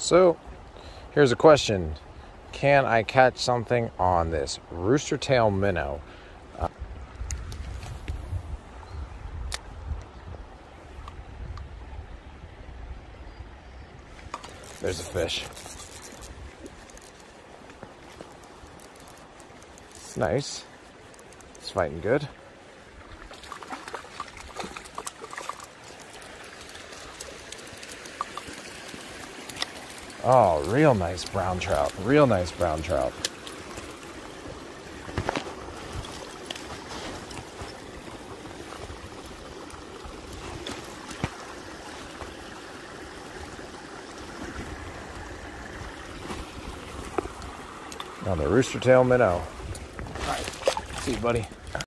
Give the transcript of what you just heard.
So, here's a question Can I catch something on this rooster tail minnow? Uh, there's a fish. Nice. It's fighting good. Oh, real nice brown trout. Real nice brown trout. On the rooster tail minnow. All right, see you, buddy.